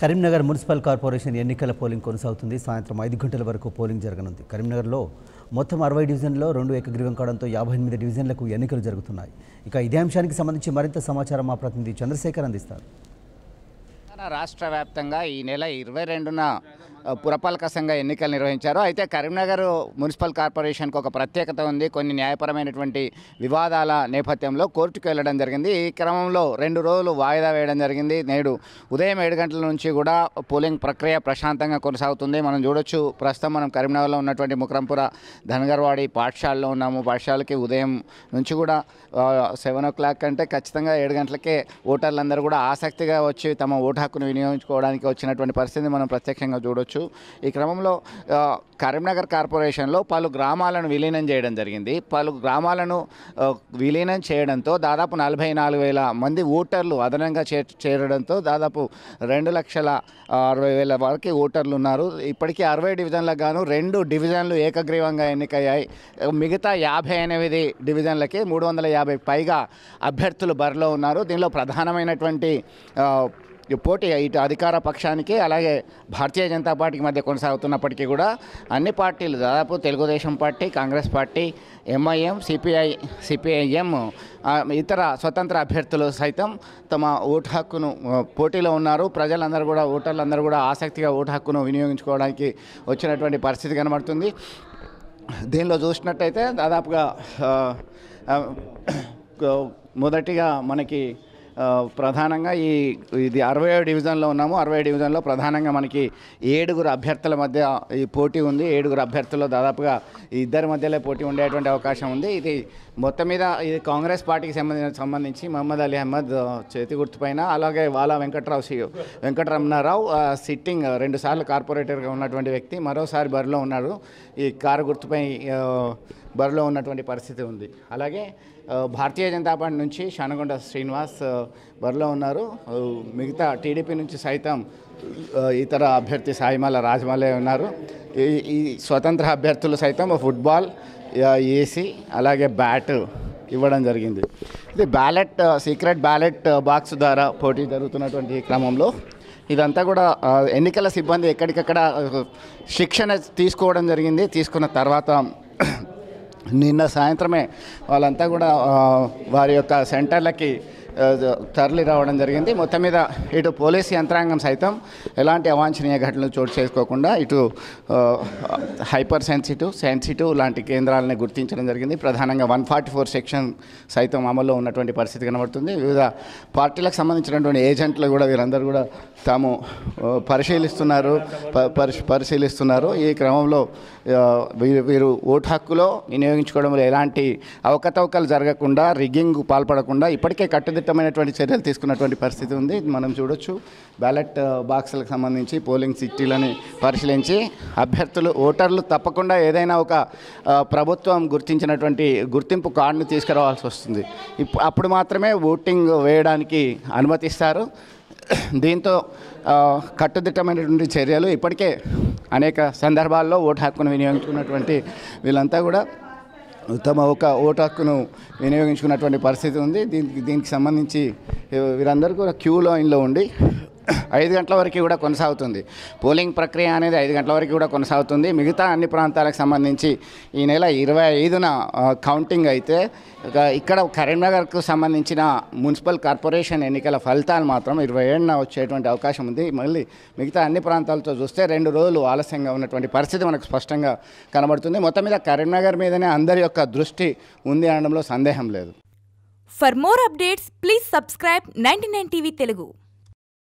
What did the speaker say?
Karimnagar municipal corporation ఎన్నికల polling కొనసాగుతుంది. సాయంత్రం ఐదు గంటల వరకు పోలింగ్ జరగనుంది. కరీంనగర్లో మొత్తం అరవై డివిజన్లో రెండు ఏకగ్రీవం కావడంతో యాభై ఎనిమిది డివిజన్లకు ఎన్నికలు జరుగుతున్నాయి. ఇక ఇదే అంశానికి సంబంధించి మరింత సమాచారం మా ప్రతినిధి చంద్రశేఖర్ అందిస్తారు. రాష్ట్ర వ్యాప్తంగా ఈ నెల ఇరవై రెండున పురపాలక సంఘ ఎన్నికలు నిర్వహించారు. అయితే కరీంనగర్ మున్సిపల్ కార్పొరేషన్కి ఒక ప్రత్యేకత ఉంది. కొన్ని న్యాయపరమైనటువంటి వివాదాల నేపథ్యంలో కోర్టుకు వెళ్ళడం జరిగింది. ఈ క్రమంలో రెండు రోజులు వాయిదా వేయడం జరిగింది. నేడు ఉదయం ఏడు గంటల నుంచి కూడా పోలింగ్ ప్రక్రియ ప్రశాంతంగా కొనసాగుతుంది. మనం చూడొచ్చు. ప్రస్తుతం మనం కరీంనగర్లో ఉన్నటువంటి ముక్రంపుర ధనగర్వాడి పాఠశాలలో ఉన్నాము. పాఠశాలకి ఉదయం నుంచి కూడా సెవెన్ ఓ క్లాక్ అంటే ఖచ్చితంగా ఏడు గంటలకే ఓటర్లందరూ కూడా ఆసక్తిగా వచ్చి తమ ఓటు హక్కును వినియోగించుకోవడానికి వచ్చినటువంటి పరిస్థితిని మనం ప్రత్యక్షంగా చూడొచ్చు. ఈ క్రమంలో కరీంనగర్ కార్పొరేషన్లో పలు గ్రామాలను విలీనం చేయడం జరిగింది. పలు గ్రామాలను విలీనం చేయడంతో దాదాపు నలభై నాలుగు వేల మంది ఓటర్లు అదనంగా చే చేరడంతో దాదాపు రెండు లక్షల అరవై వేల వరకు ఓటర్లు ఉన్నారు. ఇప్పటికీ అరవై డివిజన్లకు గాను రెండు డివిజన్లు ఏకగ్రీవంగా ఎన్నికయ్యాయి. మిగతా యాభై ఎనిమిది డివిజన్లకి మూడు వందల యాభై పైగా అభ్యర్థులు బరిలో ఉన్నారు. దీనిలో ప్రధానమైనటువంటి పోటీ ఇటు అధికార పక్షానికి అలాగే భారతీయ జనతా పార్టీకి మధ్య కొనసాగుతున్నప్పటికీ కూడా అన్ని పార్టీలు దాదాపు Telugu Desam party Congress party MIM CPI CPIM ఇతర స్వతంత్ర అభ్యర్థులు సైతం తమ ఓటు హక్కును పోటీలో ఉన్నారు. ప్రజలందరూ కూడా ఓటర్లందరూ కూడా ఆసక్తిగా ఓటు హక్కును వినియోగించుకోవడానికి వచ్చినటువంటి పరిస్థితి కనబడుతుంది. దీనిలో చూసినట్టయితే దాదాపుగా మొదటిగా మనకి ప్రధానంగా ఈ ఇది అరవై డివిజన్లో ఉన్నాము. అరవై డివిజన్లో ప్రధానంగా మనకి ఏడుగురు అభ్యర్థుల మధ్య ఈ పోటీ ఉంది. ఏడుగురు అభ్యర్థుల్లో దాదాపుగా ఇద్దరి మధ్యలో పోటీ ఉండేటువంటి అవకాశం ఉంది. ఇది మొత్తం మీద ఇది కాంగ్రెస్ పార్టీకి సంబంధించిన సంబంధించి మహమ్మద్ అలీ అహ్మద్ చేతి గుర్తుపైన అలాగే వాలా వెంకట్రావు సి వెంకటరమణారావు సిట్టింగ్ రెండుసార్లు కార్పొరేటర్గా ఉన్నటువంటి వ్యక్తి మరోసారి బరిలో ఉన్నాడు. ఈ కారు గుర్తుపై బరిలో ఉన్నటువంటి పరిస్థితి ఉంది. అలాగే భారతీయ జనతా పార్టీ నుంచి షానగొండ శ్రీనివాస్ బరిలో ఉన్నారు. మిగతా టీడీపీ నుంచి సైతం ఇతర అభ్యర్థి సాయిమాల రాజమల్లే ఉన్నారు. ఈ ఈ స్వతంత్ర అభ్యర్థులు సైతం ఫుట్బాల్ ఏసీ అలాగే బ్యాట్ ఇవ్వడం జరిగింది. ఇది బ్యాలెట్ సీక్రెట్ బ్యాలెట్ బాక్స్ ద్వారా పోటీ జరుగుతున్నటువంటి క్రమంలో ఇదంతా కూడా ఎన్నికల సిబ్బంది ఎక్కడికక్కడ శిక్షణ తీసుకోవడం జరిగింది. తీసుకున్న తర్వాత నిన్న సాయంత్రమే వాళ్ళంతా కూడా వారి యొక్క సెంటర్లకి తరలి రావడం జరిగింది. మొత్తం మీద ఇటు పోలీస్ యంత్రాంగం సైతం ఎలాంటి అవాంఛనీయ ఘటనలు చోటు చేసుకోకుండా ఇటు హైపర్ సెన్సిటివ్ సెన్సిటివ్ లాంటి కేంద్రాలని గుర్తించడం జరిగింది. ప్రధానంగా వన్ ఫార్టీ ఫోర్ సెక్షన్ సైతం అమల్లో ఉన్నటువంటి పరిస్థితి కనబడుతుంది. వివిధ పార్టీలకు సంబంధించినటువంటి ఏజెంట్లు కూడా వీరందరూ కూడా తాము పరిశీలిస్తున్నారు. ప- పరిశీలిస్తున్నారు. ఈ క్రమంలో వీరు వీరు ఓటు హక్కులో వినియోగించుకోవడంలో ఎలాంటి అవకతవకలు జరగకుండా రిగ్గింగ్ పాల్పడకుండా ఇప్పటికే కట్టుదిట్టమైనటువంటి చర్యలు తీసుకున్నటువంటి పరిస్థితి ఉంది. మనం చూడొచ్చు బ్యాలెట్ బాక్సులకు సంబంధించి పోలింగ్ సిటీలని పరిశీలించి అభ్యర్థులు ఓటర్లు తప్పకుండా ఏదైనా ఒక ప్రభుత్వం గుర్తించినటువంటి గుర్తింపు కార్డును తీసుకురావాల్సి వస్తుంది. ఇప్ అప్పుడు మాత్రమే ఓటింగ్ వేయడానికి అనుమతిస్తారు. దీంతో కట్టుదిట్టమైనటువంటి చర్యలు ఇప్పటికే అనేక సందర్భాల్లో ఓటు హక్కును వినియోగించుకున్నటువంటి వీళ్ళంతా కూడా తమ ఒక ఓటు హక్కును వినియోగించుకున్నటువంటి పరిస్థితి ఉంది. దీనికి దీనికి సంబంధించి వీరందరూ కూడా క్యూ లైన్లో ఉండి ఐదు గంటల వరకు కూడా కొనసాగుతుంది. పోలింగ్ ప్రక్రియ అనేది ఐదు గంటల వరకు కూడా కొనసాగుతుంది. మిగతా అన్ని ప్రాంతాలకు సంబంధించి ఈ నెల ఇరవై ఐదున కౌంటింగ్ అయితే ఇక్కడ కరీంనగర్కు సంబంధించిన మున్సిపల్ కార్పొరేషన్ ఎన్నికల ఫలితాలు మాత్రం ఇరవై ఏడున వచ్చేటువంటి అవకాశం ఉంది. మళ్ళీ మిగతా అన్ని ప్రాంతాలతో చూస్తే రెండు రోజులు ఆలస్యంగా ఉన్నటువంటి పరిస్థితి మనకు స్పష్టంగా కనబడుతుంది. మొత్తం మీద కరీంనగర్ మీదనే అందరి యొక్క దృష్టి ఉంది అనడంలో సందేహం లేదు. For more updates please subscribe subscribe 99 TV Telugu.